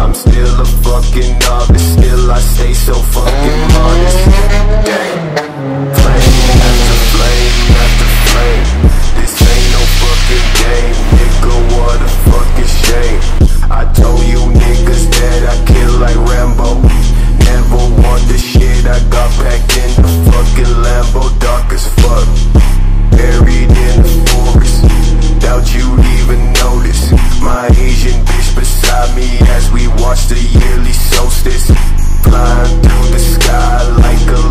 I'm still a fucking novice, still I stay so far watch the yearly solstice fly through the sky like a